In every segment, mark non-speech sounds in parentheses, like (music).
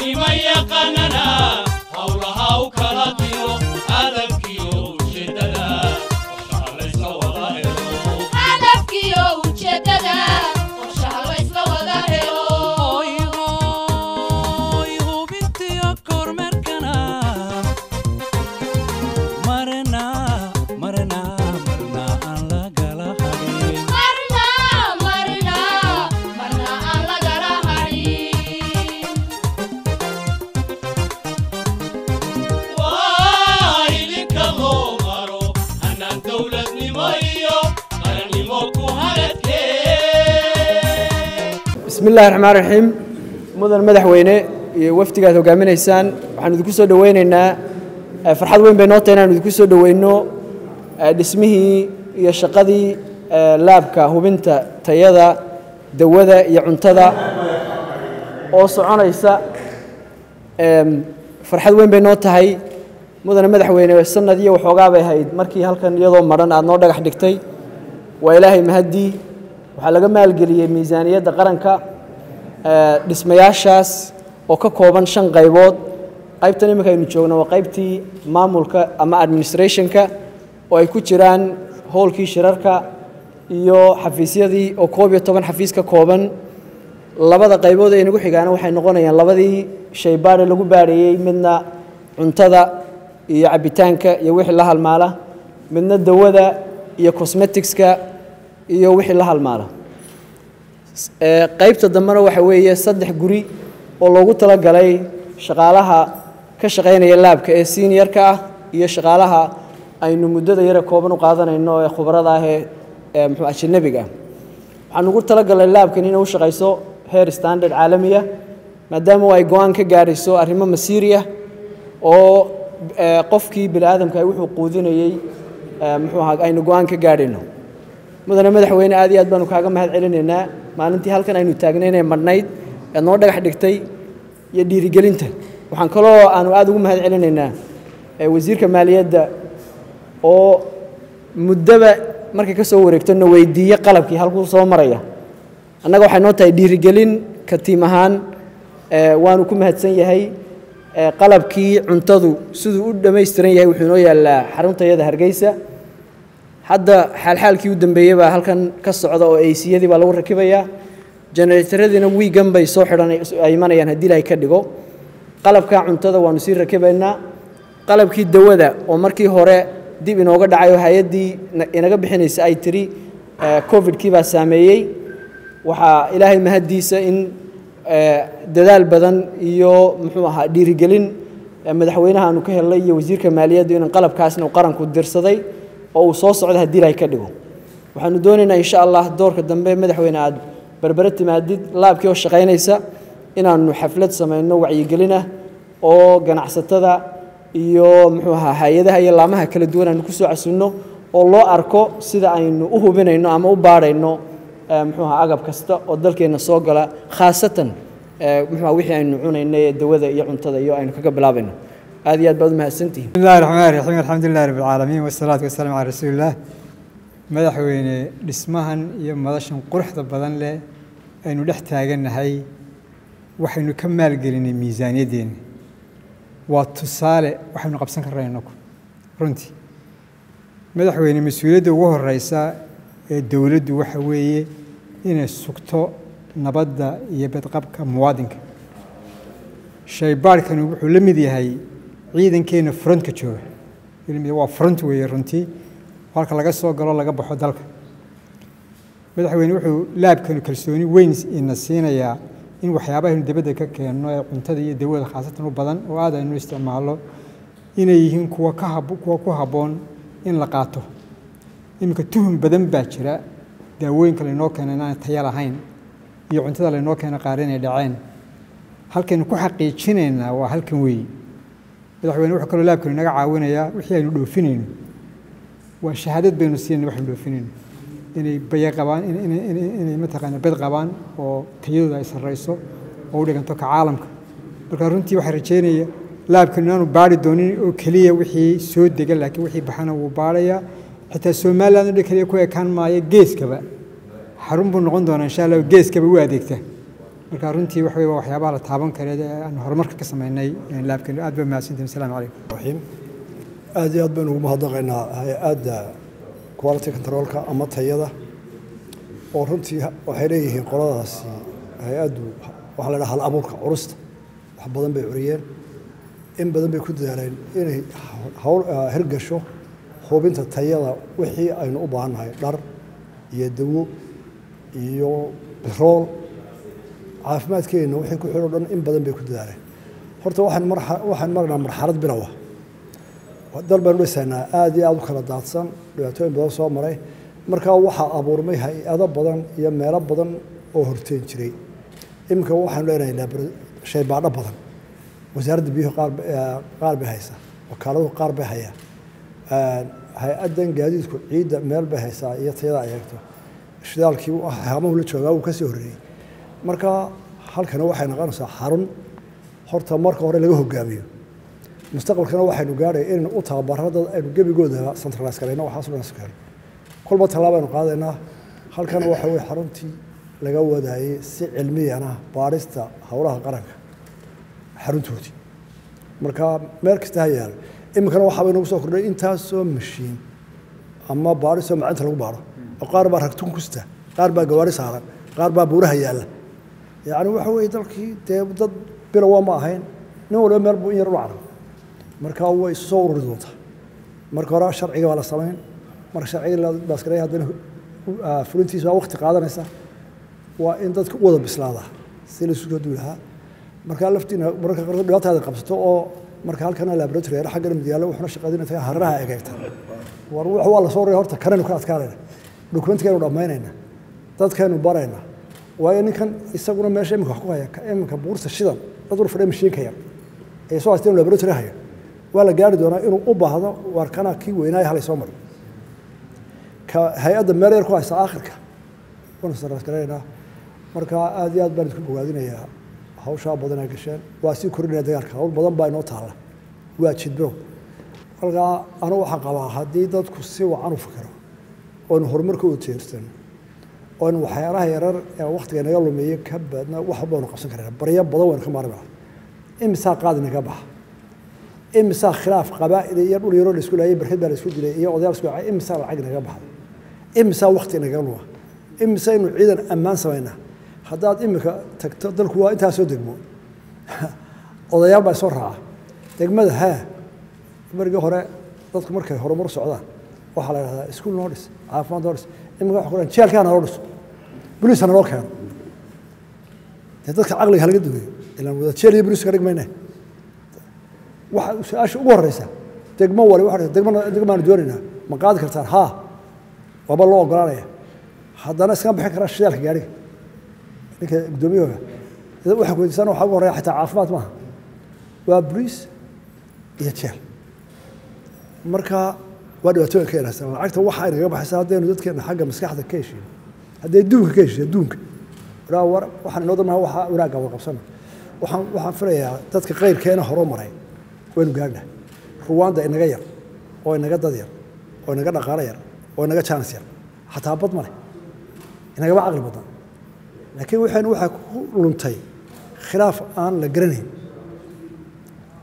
にやかな bismi illaahi raxmaan raxiim mudan madaxweyne iyo wafdigaad hogaaminaysaan waxaan idinku soo dhoweynaynaa eh, farxad weyn bay noo tahay inaan idinku soo dhoweyno eh, dhismihii iyo shaqadii eh, laabka hubinta tayada dawada iyo cuntada oo soconaysa farxad weyn bay noo tahay. Mudane madaxweyne sanad iyo waxoogaa bay ahayd markii halkan iyadoo madhan aad noo dhagax dhigtay waa ilaahay mahaddii waxaa laga maalgeliyey miisaaniyadda qaranka dhismayaashaas oo ka kooban shan qaybood qaybtan iminka aynu joogno waa qaybtii maamulka ama administrationka oo ay ku jiraan howlkii shirarka iyo xafiisyadii oo koob iyo toban xafiis ka kooban. Labada qaybood ee inagu xigaana waxay noqonayaan labadii shay baadhe lagu baadheeyey midna cuntada iyo cabbitaanka iyo wixii la halmaala midna dawada iyo cosmeticska iyo wixii la halmaala qaybta dambena waxa weeye saddex guri oo loogu talagalay shaqaalaha ka shaqaynaya laabka ee seniorka ah iyo shaqaalaha aynu muddada yare kooban u qaadanayno ee khubarada ah ee muxuu ajnabiga ah waxaan talagalay laabkan inay u shaqayso heer standard caalamiya maadaama ay go'aan ka gaarayso arrimo masiiri ah oo qofkii bini aadamka wuxuu quudinayey muxuu ahaa aynu go'aan ka gaadhayno mudane madaxweyne aad iyo aad baanu kaaga mahad celinaynaa maalintii halkan aynu taagnayn ee madhnayd ee noo dhagax dhigtay iyo dhiirigelinta. Waxaan kaloo aanu aad ugu mahad celinaynaa wasiirka maaliyadda oo muddaba markay ka soo wareegto na weydiiye qalabkii halkuu soo maraya. Annaga waxay noo tahay dhiirigelin ka tiim ahaan waanu ku mahadsan yahay qalabkii cuntadu siduu u dhammaystiran yahay wuxuu inoo yaallaa xaruntayada hargeysa hadda xaalxaalkii u dambeeyey baa halkan ka socda oo eysiyadii baa lagu rakibayaa genereetaradiina wiigan bay soo imanayaan haddii ilaahay ka dhigo. Qalabka cuntada waanu sii rakibaynaa. Qalabkii dawada oo markii hore dib inooga dhacay oo hay'addii na- inaga bixinaysa ay tiri eh, covid-kii baa saameeyey. Waxaa ilaahay mahaddiisa in eh, dadaal badan iyo muxuu ahaa dhiirigelin eh, madaxweynaha aanu ka helnay iyo wasiirka maaliyaddu in qalabkaasna qaranku dirsaday oo uu soo socdo haddii ilaahay ka dhigo. Waxaanu doonaynaa insha allah doorka dambe madaxweyne aad berbere timaadid laabkii oo shaqaynaysa inaanu xaflad samayno wacyigelin ah oo ganacsatada iyo muxuu ahaa hay'adaha iyo laamaha kala duwan aanu ku soo casunno oo loo arko sida aynu u hubinayno ama u baadhayno eh, muxuu ahaa agab kasta oo dalkeenna soo gala khaasatan eh, muxuu ahaa wixii aynu cunayno ee dawada iyo cuntada iyo aynu kaga bilaabayno aad iyo aad baad umahadsantihin bismillahi raxmaan raxiim alxamdulilahi rabbilcaalamiin wasalaatu wasalaamu calaa rasuulilah madaxweyne dhismahan iyo madashan quruxda badan leh aynu dhex taagannahay waxaynu ka maalgelinay miisaaniyaddeena waa tusaale waxaynu qabsan karnay inagu runtii madaxweyne mas'uuliyadda ugu horeysa ee dowladdu waxa weeye inay sugto nabadda iyo bedqabka muwaadinka shaybaadhkani wuxuu la mid yahay ciidankeena frontka jooga. Waa front weeye runtii halka laga soo galo laga baxo dalka. Madaxweyne wuxuu laabkanu kalsooni weyn ina siinayaa in waxyaabahaynu dibadda ka keenno ee cuntada iyo dawada khaasatan u badan oo aad aynu isticmaalno inay yihiin kuwa kuwa ku habboon in la qaato. Iminka tuhum badan baa jira. Daawooyinka laynoo keena inaan tayo lahayn iyo cuntada laynoo keena qaar inay dhaceen. Halkaynu ku xaqiijinaynaa waa halkan weeyi madaxweyne wuxuu kaloo laabkanu naga caawinayaa wixii aynu dhoofinayno waa shahaadad baynu siinayna waxaynu dhoofinayno inay baya qabaan in- in- in- inay mataqaana bed qabaan oo tayadooda ay sarreyso oo u dhiganto ka caalamka. Marka runtii waxaan rajeynaya laabkan inaanu baari doonin oo keliya wixii soo dega laakiin wixii baxana wuu baarayaa xitaa somaliland oo ku ekaan maayo geeskaba. Xarun buu noqon doonaa insha allah geeskaba u adeegta marka runtii waxa waxyaabaha la taaban kareed ee aan horumarka ka sameynay laabkan aad ba mahadsantihin asalaamu calaykum. Raxiim. Aad iyo aad baynu ugu mahadnaqaynaa. Hay'adda quality controlka ama tayada oo runtii waxay leeyihiin qoladaasi hay'addu waxaa la dhaha hal abuurka curusta wax badan bay curiyeen in badan bay ku dadaaleen inay hawl hirgasho hubinta tayada wixii aynu u baahannahay dhar iyo dawo iyo birool caafimaadkeenna wixii ku xidho dhan in badan bay ku dadaaleen horta waxaan waxaan marxalad bilowa dal baynu dhisaynaa aad iyo aad u kala daadsan dhibaatooyin badan soo maray. Markaa waxaa abuurmay hay'ado badan iyo meelo badan oo horteen jiray. Iminka waxaanu leenahay shaybaadho badan. Wasaaradda biyuhu qaar bay haysaa wakaaladuhu qaar bay hayaa hay'addan gaadiidku ciidda meel bay haysaa iyo tayada ay eegto shidaalkii haamahu la joogaa uu ka horreeyey marka halkana waxay noqonaysaa xarun. Horta marka hore laga hogaamiyo. Mustaqbalkana waxaynu gaadhay inaynu u tababaro dad aynu gebigooda centralize garayno waxaas dhan keeno kolba tallaabaynu qaadaynaa halkana waxa weye xaruntii laga wadaayey si cilmiyana baarista howlaha qaranka xaruntoodii. Marka meel kasta ha yaalo iminkana waxaa bay nagu soo kordhay intaasoo mashiin ama baadhisoo macinta lagu baaro. Oo qaar baa ragtun kusta qaar baa gawaari saaran qaar baa buuraha yaalla yacni waxa weeye dalkii dee dad bilowa ma ahayn nin walba meel buu in yar u carab marka way soo ururi doontaa marka hore sharciga waa la samayn marka sharciga la haddana fulintiisa waa waqti qaadanaysa waa in dadka u wada bislaadaa si la isu soo duulahaa marka laftiina mararka qaarkood dhibaataada qabsato oo marka halkana laboratory yar xaggana mid yaallo wuxuuna shaqadina taga hararaha egeegta war waa la soo raya horta kanaynu ka adkaanayna dokumentkaynu dhammaynayna dadkaynu barayna waayo ninkan isaguna meesha iminka wax ku haya iminka buurta shidan dad fadhiya mashiinka yar. Ee soo haysteen laboratory hayo. Waa la gaari doonaa inuu u baahdo warkana kii weynaayo halay soo maro ka hay'adda meel yar ku haysta aakhirka. Waanu saraaskaraynaa marka aad iyo aad baan isku bogaadinayaa hawshaa badan gasheen. Waa sii korinaya dagaalka. Hawl badan baa inoo taalla. Waa jidbirow markaa anigu waxaan qabaa haddii dadku si wacan u fikiro oonu horumarka u jeersano oonu waxyaalaha yarar ee waktiga naga lumeeyey ka baadna wax qabsan karana baryo badan waynu ka maarmi imisaa qaadi naga baxa. Imisaa khilaaf qabaa'il iyo dhul yaroo la isku laayay baa la dilay iyo odayaal isku dhacay imisaa lacag naga baxda imisaa wakti naga luma imisa inu ciidan ammaan samaynaa haddaad imika tagto dalku waa intaasoo degmo. (laughs) Odayaal baa soo raaca. Degmada haa. Marigii hore dadku markay horumar socdaan waxaa la yidhahdaa iskuul noo caafimaad noo imika waxa ku jeelkaa dhiso boliis ha naloo keeno dee dadka caqliga halaga duweeyo ilaan wada jeel iyo boliis ka dhig mayne waxa su'aasha ugu horeysa degmo wali waxa degmo degmaanu doonaynaa ma qaadi kartaan haa waaba loo ogolaanaya haddana iskama bixin karaa shidaalka gaariga ninka guddoomiyahooga waxaa ku weydiisaan waxaa ugu horeya xitaa caafimaad maaha waa boliis iyo jeel marka waa dhibaatooyin ka yaraysan lacagta waxa ay nagaga baxaysa haddaynu dadkeena xagga maskaxda ka heshiino hadday adduunka ka heshiyo adduunka. Waxaan inoo damaha waxa wanaagga wada qabsana waxaan filayaa dadka qayrkeena horo maray. Waynu gaadhnaa. Ruwaanda inaga yar oo inaga dad yar oo inaga dhaqaalo yar oo inaga jaanis yar. Xataa bad male inagaba caqli badan. Laakiin waxaynu waxaa ku luntay khilaaf aan la garanayn.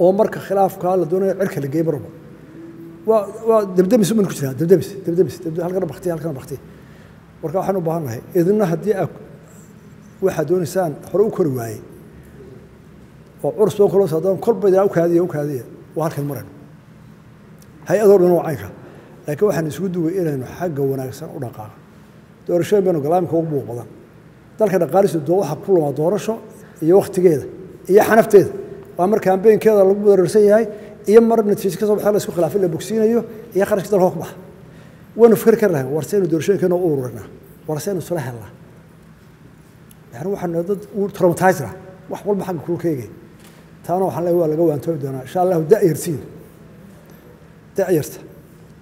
Oo marka khilaafkaa la doonayo cirka la geey marwalba waa waa debdemis uman ku jiraa debdemis debdemis halkana bakti halkana bakti marka waxaan u baahan nahay idina haddii aa waxaad doonaysaan hore u kori waayey oo curus baan kula socdaan kolba idaa u kaadiya u kaadiya waa halkan marayno hay'adoo dhan waa caynka. Laakiin waxaan isugu duway inaynu xagga wanaagsan u dhaqaaqo. Doorashooyin baynu galaamka ugu buuq badan dalka dhaqaalisu doo waxa ku lumaa doorasho iyo waktigeeda iyo xanafteeda. Waa mar kambeynkeeda lagu weerarsan yahay iyo mar natiijo ka soo baxee la isku khilaafin la bogsiinayo iyo qarashka dalka ku baxa waynu fikri kari lahayn war saynu doorashooyinkeena u ururinaa war saynu isula helnaa. Yani waxaan dad traumatizer ah wax walba xagga kulu ka eegay taana waxaan leeyahay waa laga waantoobi doonaa insha allahu da'yartiin da'yarta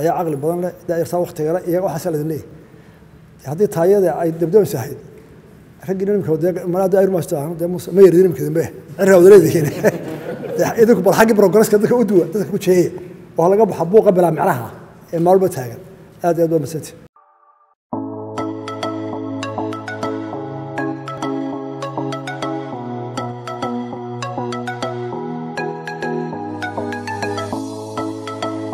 ayaa caqli badan leh da'yartaa waktiga leh iyaga waxaasaa ladin leeyahay. Haddii taayada ay dabdamis ahayd raggii nimka malaa da'yar maasto dee muuse ma yarid nimka dambe cirraa wada leedihiin. (laughs) Idinku bal xaggii progresska dadka u duwa dadka ku jeeyaya oo laga baxa buuqa bilaa macnaha ee maalba taagan aad aad waa masanti